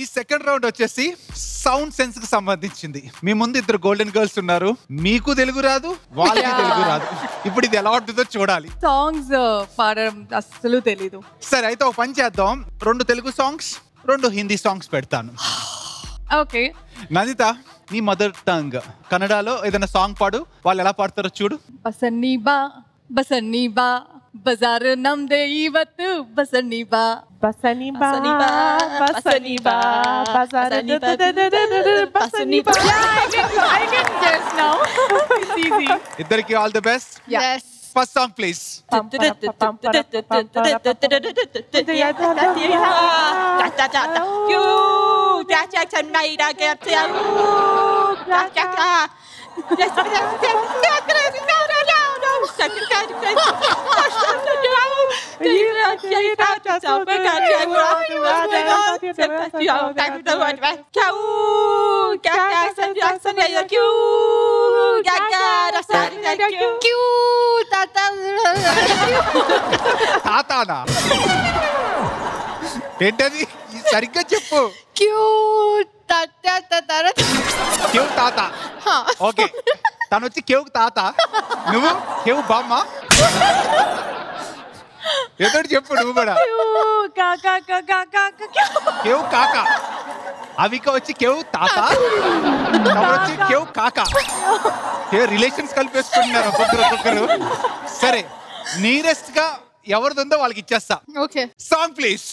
ఈ second round వచ్చేసి sound సెన్స్కి సంబంధించింది. మీ ముందు ఇద్దరు గోల్డెన్ గర్ల్స్ ఉన్నారు. మీకు తెలుగు రాదు వాళ్ళకి తెలుగు రాదు. ఇప్పుడు ఇది ఎలా ఉంటుందో చూడాలి. సాంగ్స్ uh, పాడడం అస్సలు తెలీదు. సరే అయితే ఒక పని చేద్దాం. రెండు తెలుగు సాంగ్స్ రెండు హిందీ సాంగ్స్ పెడతాను. ఓకే నందిత నీ మదర్ టంగ్ కన్నడలో ఏదైనా సాంగ్ పాడు వాళ్ళు ఎలా పాడతారో చూడు. బసన్నీ బా బసన్నీ బా బజార్ నమ్దే ఇవత్ బసన్నీ బా. Basaniba. Basaniba. Basaniba. Basaniba. Yeah, I can, I can guess now. it's easy. Idharki, all the best. Yes. First song, please. You, Cute, tata. తాతానా ఏంటది సరిగ్గా చెప్పు tata. కేవ్ తాత ఓకే తను వచ్చి కేవ్ తాత నువ్వు కేవ్ బామ్మ ఏదో చెప్పు నువ్వు కూడా. కేవ్ కాక. అవిక వచ్చి కేవ్ తాత. వచ్చి కేవ్ కాక. ఏ రిలేషన్స్ కలిపేసుకుంటున్నారు ఒక్కొక్కరు ఒక్కొక్కరు. సరే నీరెస్ట్గా ఎవరిది ఉందో వాళ్ళకి ఇచ్చేస్తా. సాంగ్ ప్లీజ్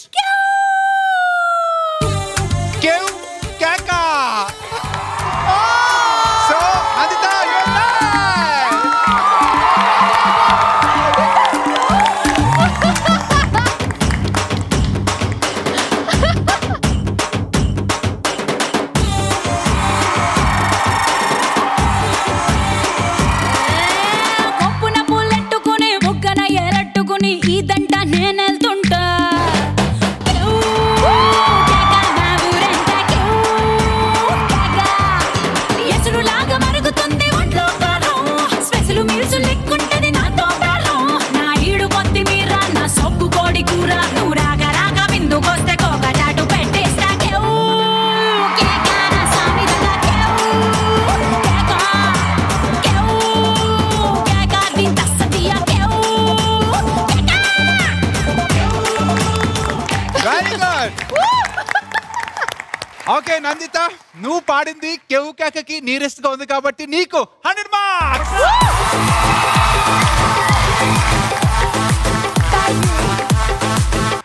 ఓకే నందిత నువ్వు పాడింది కేవ్ కేకకి నీరెస్ట్గా ఉంది కాబట్టి నీకు హండ్రెడ్ మార్క్స్.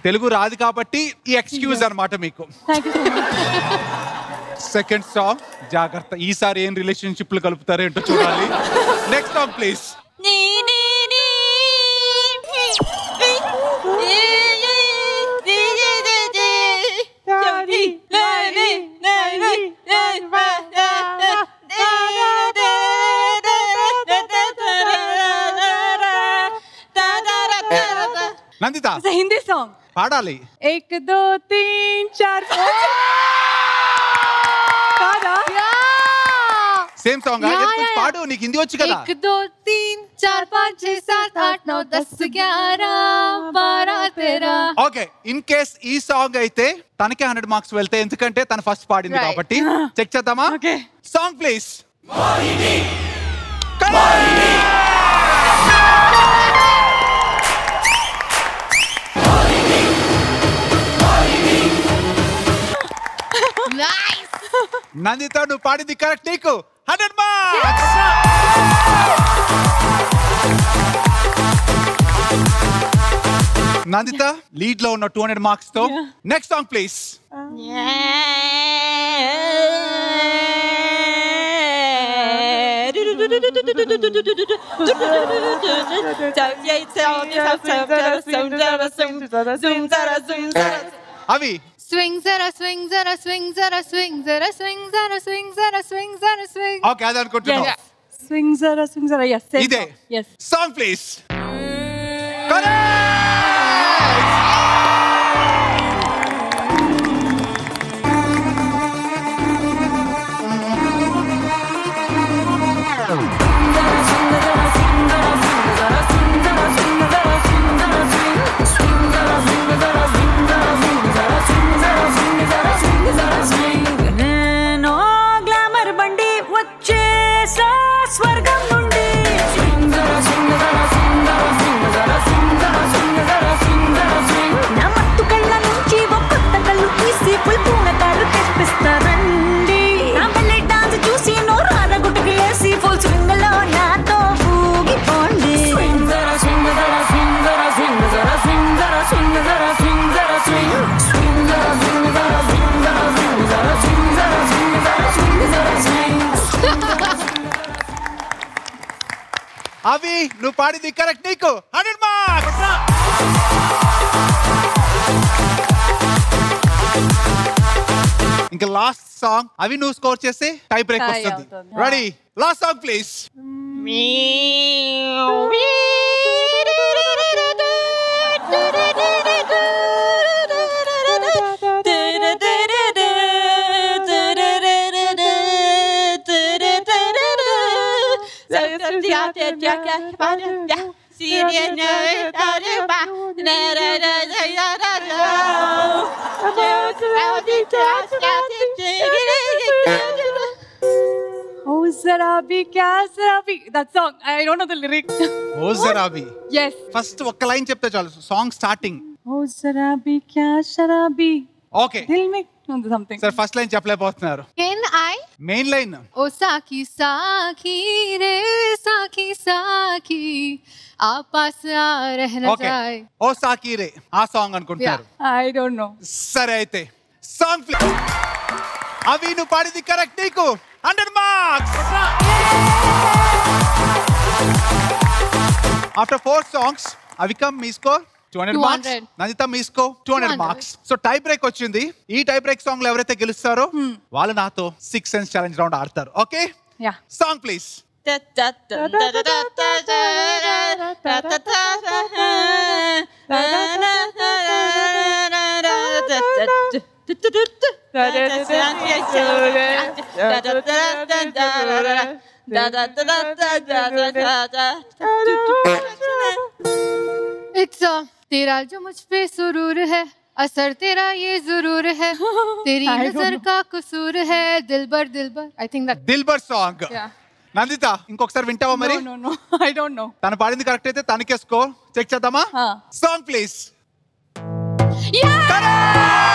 తెలుగు రాదు కాబట్టి ఈ ఎక్స్క్యూజ్ అన్నమాట మీకు. సెకండ్ సాంగ్ జాగ్రత్త. ఈసారి ఏం రిలేషన్షిప్లు కలుపుతారో ఏంటో చూడాలి. Next song please Nanditha It's a Hindi song. పాడాలి एक दो तीन चार కాదా same song Yeah, yeah, yeah. పాడు నీకు హిందీ వచ్చు కదా एक दो तीन चार पाँच छह सात आठ नौ दस ग्यारह बारह तेरह ఓకే ఇన్ కేస్ ఈ సాంగ్ అయితే తనకే హండ్రెడ్ మార్క్స్ వెళ్తే ఎందుకంటే తను ఫస్ట్ పాడింది Right. కాబట్టి చెక్ చేద్దామా Okay. సాంగ్ ప్లీజ్ Nandita నువ్వు పాడింది కరెక్ట్ నీకు. Hundred marks! నందిత లీడ్లో ఉన్న టూ హండ్రెడ్ మార్క్స్తో నెక్స్ట్ సాంగ్ ప్లీజ్ అవి Swings that are swings that are swings that are swings that are swings that are swings that are swings that are swings. Okay, ಅದು ಅನ್ಕೊಟ್ಟಿದ್ದು. Yes. Swings that are swings that are yes. ಇದೆ. Yes. Song please. Correct. అవి నువ్వు పాడింది correct నీకు. Hundred marks ఇంకా last song అవి నువ్వు score చేస్తే టై బ్రేక్ వస్తుంది. Ready last song please Oh, Zarabi, kya Zarabi? That song. I don't know the lyrics. ఓ జరాబి yes. ఫస్ట్ ఒక్క లైన్ చెప్తే చాలు song starting Oh, Zarabi, kya Sharabi? Okay Dil mein no, something. Sir first line చెప్పలేకపోతున్నారు Can I? Main line ओ साखी साखी रे साखी साखी आप पास आ रहना ఓకే जाए ఓ సాకీరే ఆ సాంగ్ అనుకుంటున్నారు I don't know. సరే అయితే సాంగ్ ప్లే అవి నువ్వు పాడింది కరెక్ట్ నీకు hundred marks after four songs అవికమ్ మీ score two hundred marks 200. Nandita మీ score two hundred 200. Marks so tie break వచ్చింది ఈ టై బ్రేక్ సాంగ్లో ఎవరైతే గెలుస్తారో వాళ్ళు నాతో సిక్స్ సెన్స్ ఛాలెంజ్ రౌండ్ ఆడతారు okay Yeah. Song please It's a तेरा जो मुझ पे सुरूर है असर तेरा ये जरूर है तेरी I don't नजर know. का कसूर है दिलबर दिलबर I think that Dilbar song yeah Nandita ఇంకొకసారి వింటావా మరి no no no I don't know తను పాడింది కరెక్ట్ అయితే తనకే స్కోర్ చెక్ చేద్దామా Huh. Song please yeah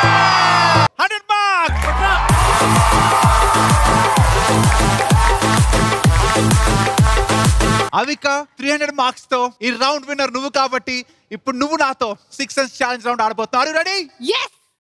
Avika three hundred మార్క్స్తో ఈ రౌండ్ విన్నర్ నువ్వు కాబట్టి ఇప్పుడు నువ్వు నాతో సిక్స్ ఛాలెంజ్ రౌండ్ ఆడబోతున్నావు. రెడీ